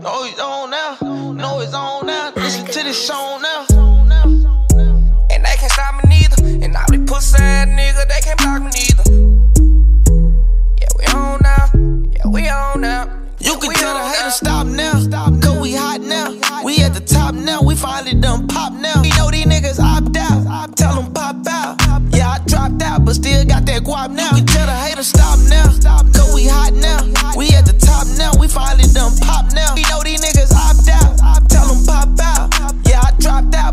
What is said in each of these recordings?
No, it's on now. No, it's on now. Listen to this song now. And they can't stop me neither. And all these pussy ass niggas, they can't block me neither. Yeah, we on now. Yeah, we on now. You can tell the haters now. stop now. Cause we hot now. We at the top now. We finally done pop now. We know these niggas opt out. Tell them pop out. Yeah, I dropped out, but still got that guap now. You can tell the haters stop now. Cause we hot now. We at the top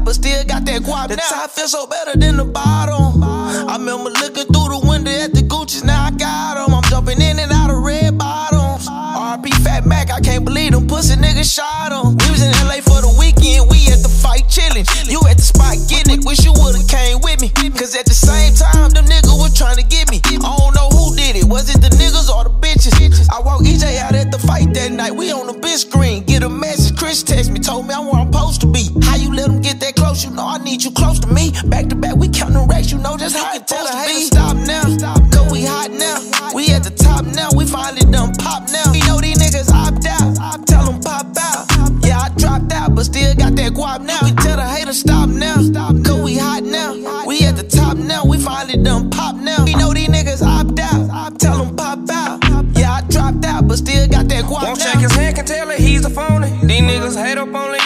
but still got that guap now. The top feel so better than the bottom. I remember looking through the window at the Gucci's. Now I got 'em. I'm jumping in and out of red bottoms. RP Fat Mac, I can't believe them pussy niggas shot shot 'em. We was in LA for the weekend, we at the fight chillin'. You at the spot getting it, wish you would've came with me. Cause at the same time, them niggas was trying to get me. I don't know who did it, was it the niggas or the bitches? I walked EJ out at the fight that night, we on the big screen. Get a message, Chris text me, told me I'm where I'm supposed to be. Close? You know I need you close to me. Back to back, we counting racks, you know just how it supposed to be. Stop now, cause we hot now. We at the top now, we finally done pop now. You know these niggas opt out, tell them pop out. Yeah, I dropped out, but still got that guap now. We tell the haters stop now, Stop. cause we hot now. We at the top now, we finally done pop now. You know these niggas opt out, I tell them pop out. Yeah, I dropped out, but still got that guap Won't now. shake his hand, can tell that he's a phony. These niggas hate up on the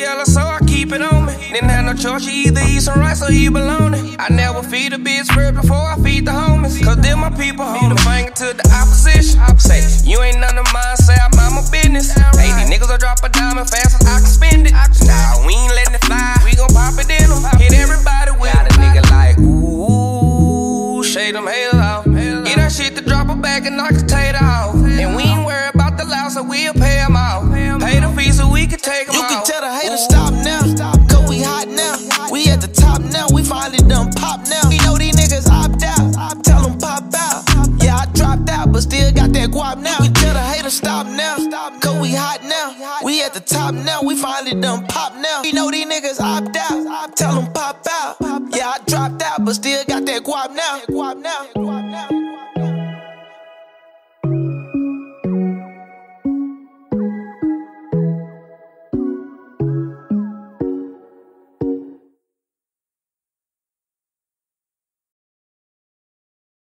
choice, you either eat some rice or eat bologna. I never feed a bitch first before I feed the homies. Cause them my people, hold the finger to the opposition. Say, you ain't none of mine, say I'm on my business. Hey, these niggas will drop a diamond fast as I can spend it. Nah, we ain't letting it fly, we gon' pop it in them. Hit everybody with Got a nigga like, ooh, shade them hell off. Get that shit to drop a bag and knock a tater off. And we ain't worried about the loss, so we'll pay them off. Pay the fee so we can take them You can tell the haters stop now, cause we hot Stop now, cause we hot now. We at the top now, we finally done pop now. You know these niggas opt out, tell them pop out. Yeah, I dropped out, but still got that guap now.